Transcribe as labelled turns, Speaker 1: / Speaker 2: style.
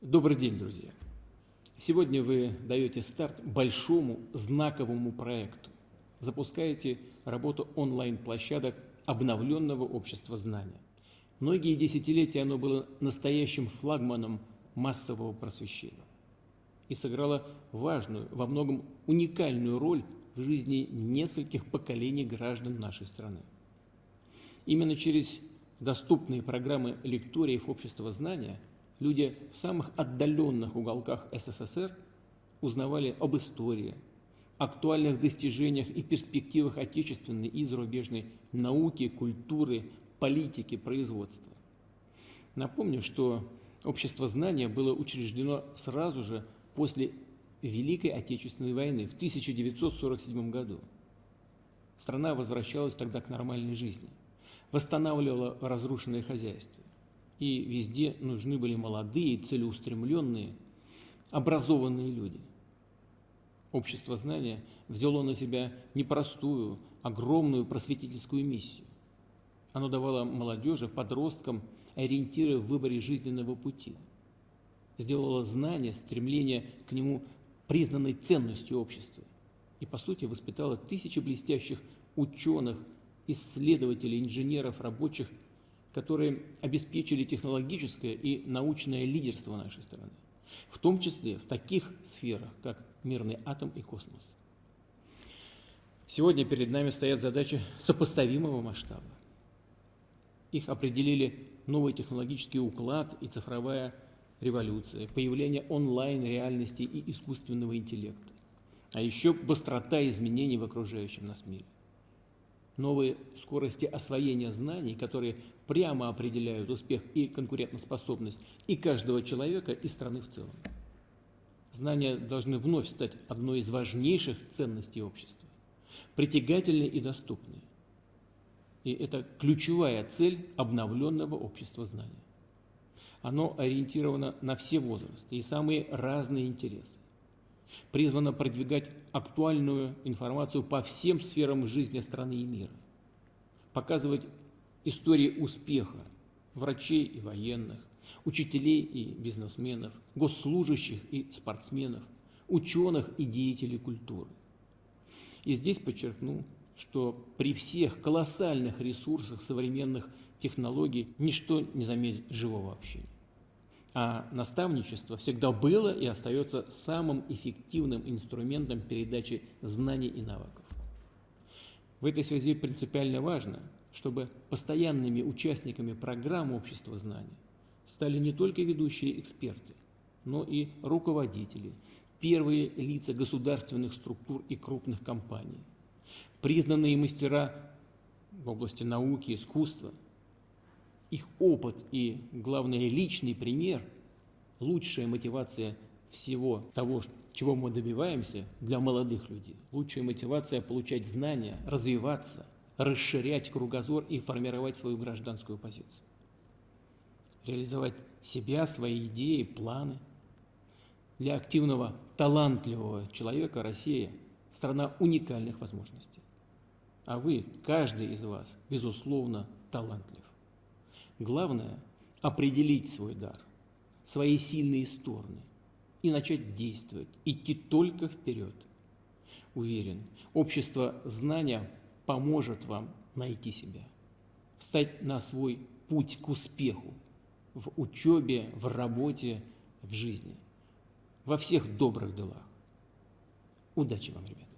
Speaker 1: Добрый день, друзья! Сегодня вы даете старт большому знаковому проекту. Запускаете работу онлайн-площадок обновленного общества знания. Многие десятилетия оно было настоящим флагманом массового просвещения и сыграло важную, во многом уникальную роль в жизни нескольких поколений граждан нашей страны. Именно через доступные программы лекториев общества знания люди в самых отдаленных уголках СССР узнавали об истории, актуальных достижениях и перспективах отечественной и зарубежной науки, культуры, политики, производства. Напомню, что общество знания было учреждено сразу же после Великой Отечественной войны в 1947 году. Страна возвращалась тогда к нормальной жизни, восстанавливала разрушенное хозяйство. И везде нужны были молодые, целеустремленные, образованные люди. Общество знания взяло на себя непростую, огромную просветительскую миссию. Оно давало молодежи, подросткам ориентиры в выборе жизненного пути. Сделало знание, стремление к нему признанной ценностью общества. И, по сути, воспитало тысячи блестящих ученых, исследователей, инженеров, рабочих, которые обеспечили технологическое и научное лидерство нашей страны, в том числе в таких сферах, как мирный атом и космос. Сегодня перед нами стоят задачи сопоставимого масштаба. Их определили новый технологический уклад и цифровая революция, появление онлайн-реальности и искусственного интеллекта, а еще быстрота изменений в окружающем нас мире. Новые скорости освоения знаний, которые прямо определяют успех и конкурентоспособность и каждого человека, и страны в целом. Знания должны вновь стать одной из важнейших ценностей общества, притягательной и доступной. И это ключевая цель обновленного общества знания. Оно ориентировано на все возрасты и самые разные интересы. Призвано продвигать актуальную информацию по всем сферам жизни страны и мира. Показывать истории успеха врачей и военных, учителей и бизнесменов, госслужащих и спортсменов, ученых и деятелей культуры. И здесь подчеркну, что при всех колоссальных ресурсах современных технологий ничто не заменит живого общения. А наставничество всегда было и остается самым эффективным инструментом передачи знаний и навыков. В этой связи принципиально важно, чтобы постоянными участниками программ общества знаний стали не только ведущие эксперты, но и руководители, первые лица государственных структур и крупных компаний, признанные мастера в области науки, искусства – их опыт и, главное, личный пример – лучшая мотивация всего того, чего мы добиваемся для молодых людей. Лучшая мотивация – получать знания, развиваться, расширять кругозор и формировать свою гражданскую позицию. Реализовать себя, свои идеи, планы. Для активного, талантливого человека Россия – страна уникальных возможностей. А вы, каждый из вас, безусловно, талантлив. Главное – определить свой дар, свои сильные стороны и начать действовать, идти только вперед. Уверен, общество знания поможет вам найти себя, встать на свой путь к успеху в учебе, в работе, в жизни, во всех добрых делах. Удачи вам, ребята!